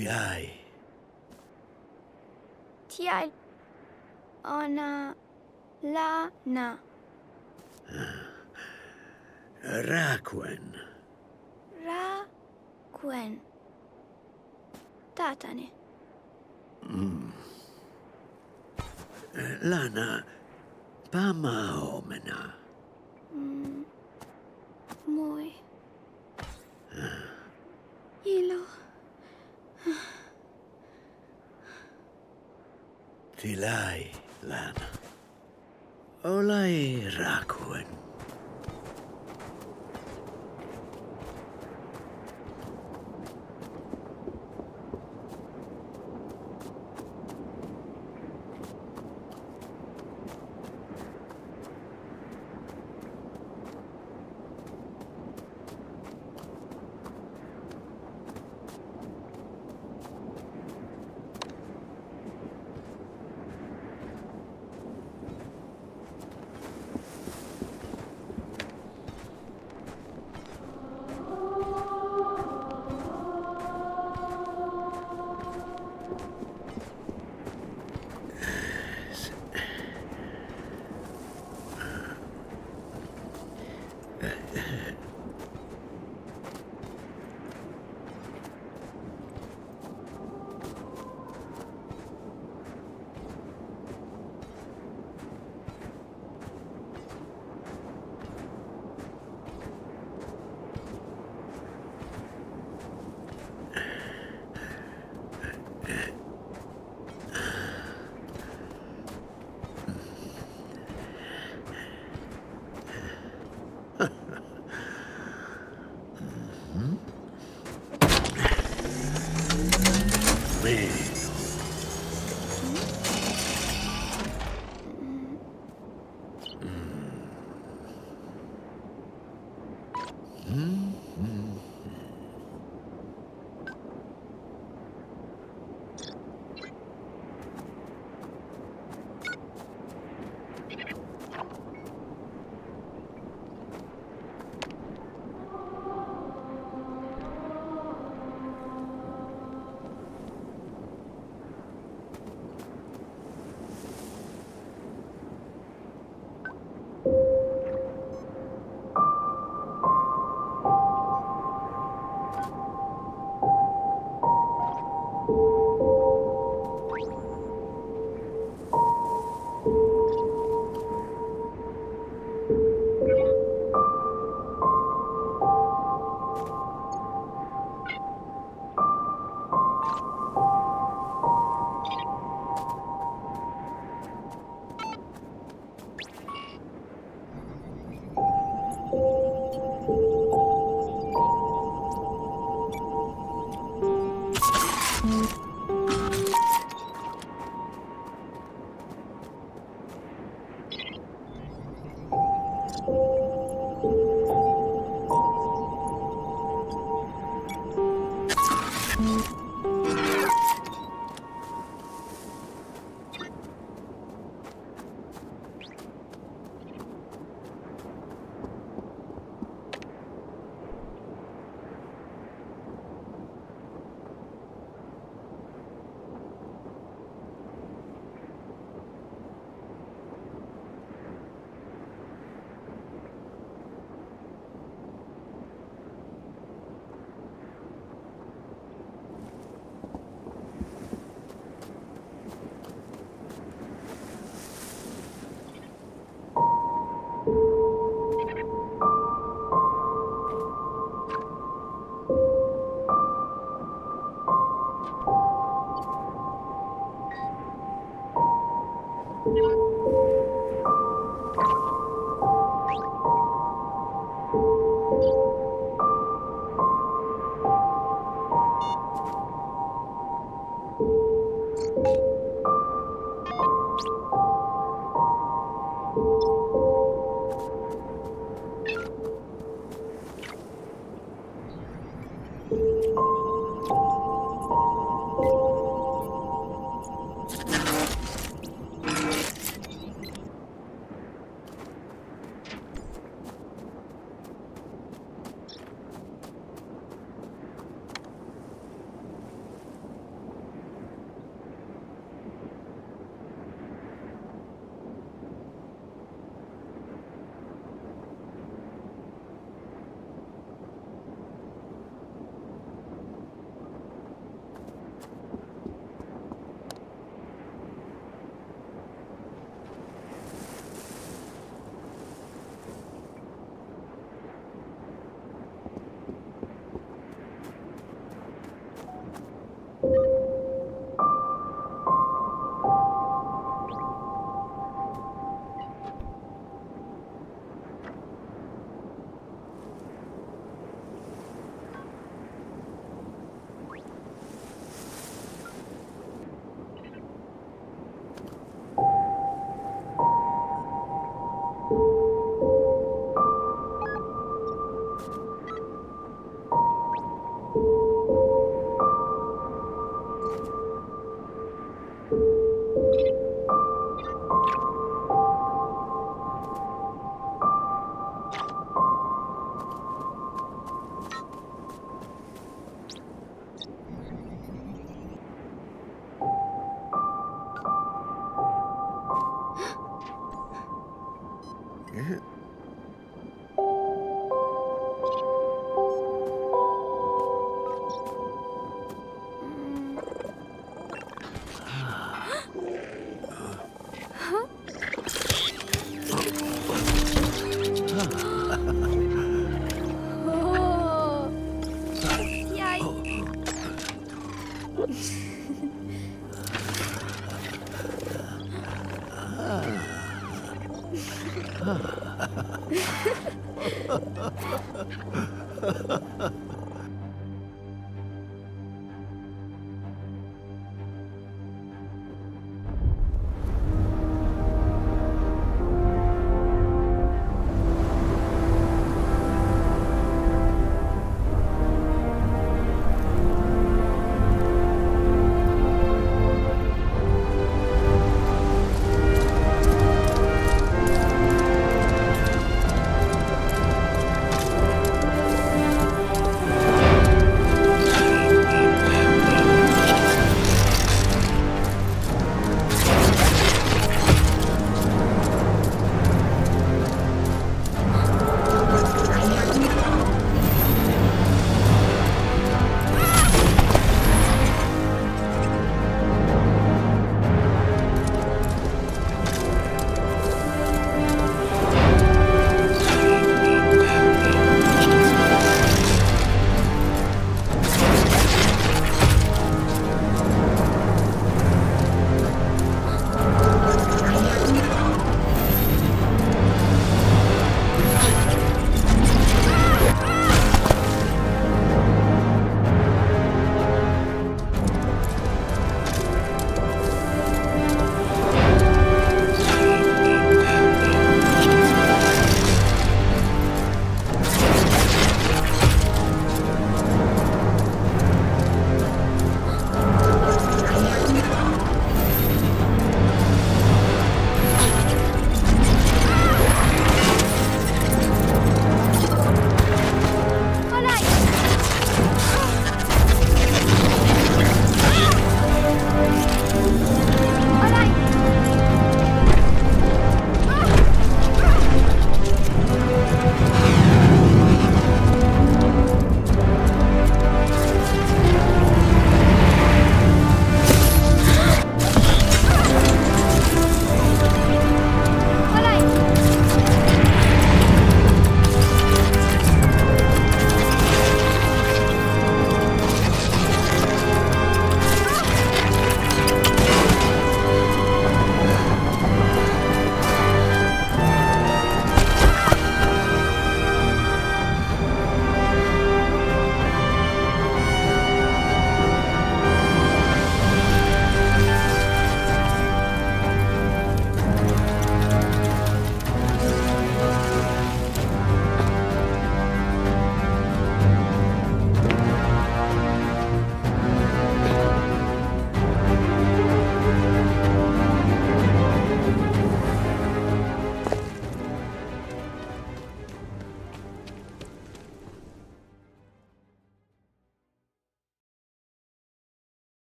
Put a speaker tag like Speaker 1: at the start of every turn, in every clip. Speaker 1: Ti ai. Ti ai. Ona la na. Ah. Rakuen. Rakuen. Tatane. Mm. Lana, pama omena. Mm. Moi. Ah. Ilo. Ilo. Tilai Lan. Olai Rakuen. me.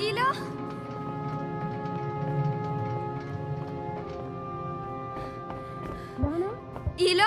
Speaker 1: ¿Hilo? ¿Hilo?